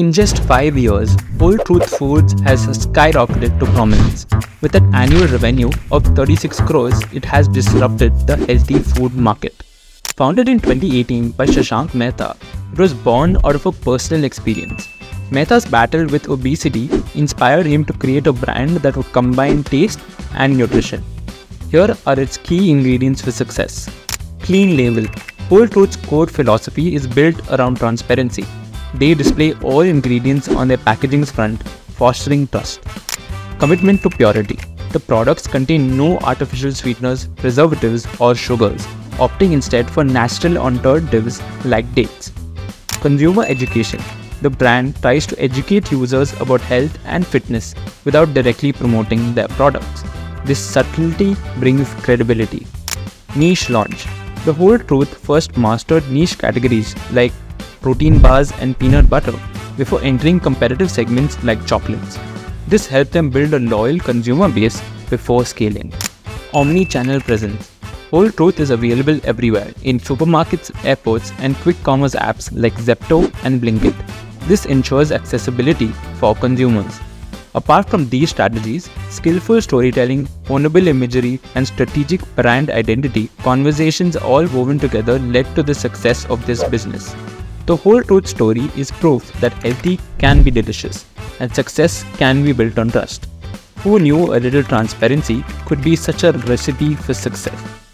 In just five years, Whole Truth Foods has skyrocketed to prominence. With an annual revenue of 36 crores, it has disrupted the healthy food market. Founded in 2018 by Shashank Mehta, it was born out of a personal experience. Mehta's battle with obesity inspired him to create a brand that would combine taste and nutrition. Here are its key ingredients for success. Clean label. Whole Truth's core philosophy is built around transparency. They display all ingredients on their packaging's front, fostering trust. Commitment to purity. The products contain no artificial sweeteners, preservatives, or sugars, opting instead for natural alternatives like dates. Consumer education. The brand tries to educate users about health and fitness without directly promoting their products. This subtlety brings credibility. Niche launch. The Whole Truth first mastered niche categories like protein bars and peanut butter before entering competitive segments like chocolates. This helped them build a loyal consumer base before scaling. Omni-channel presence. Whole Truth is available everywhere in supermarkets, airports, and quick commerce apps like Zepto and Blinkit. This ensures accessibility for consumers. Apart from these strategies, skillful storytelling, ownable imagery, and strategic brand identity conversations all woven together led to the success of this business. The whole truth story is proof that healthy can be delicious and success can be built on trust. Who knew a little transparency could be such a recipe for success?